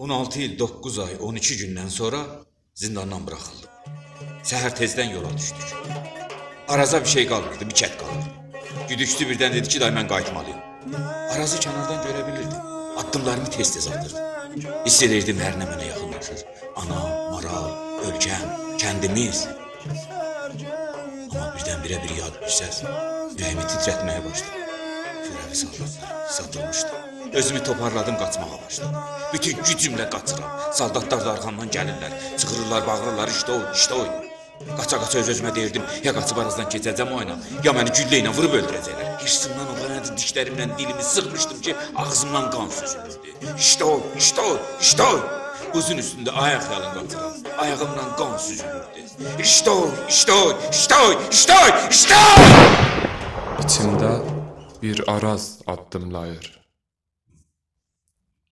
16 il 9 ay 12 gündən sonra zindandan buraxıldım. Səhər tezdən yola düşdük. Araza bir şey qalmırdı, bir kət qalırdı. Güdüşçü birdən dedi ki, day mən qayıtmalıyam. Arazı kənardan görə bilirdim. Addımlarımı tez-tez atırdım. Hiss edirdim hər nə mənə yaxınlaşır. Ana, maral, ölkəm, kəndimiz. Amma birdən-birə bir yad bir səs ürəyimi titrətməyə başladı. Firəvi saldatlar satılmışdı. Özümü toparladım, qaçmağa başladım. Bütün gücümlə qaçıram. Saldatlar da arxamdan gəlirlər. Çığırırlar, bağırırlar, işte o, işte o. Qaça-qaça öz-özümə deyirdim, ya qaçıb arazdan keçəcəm oyuna, ya məni güllə ilə vurub öldürəcəklər. Hirsimdən o qədər dişlərimlə dilimi sıxmışdım ki, ağzımdan qan süzülürdü. İşte o, işte o, işte o. Buzun üstündə ayaq yalın qatıram. Ayağımdan qan süzülürdü. İşte o, işte o, işte o, işte o, işte o. İçimdə bir araz addımlayır.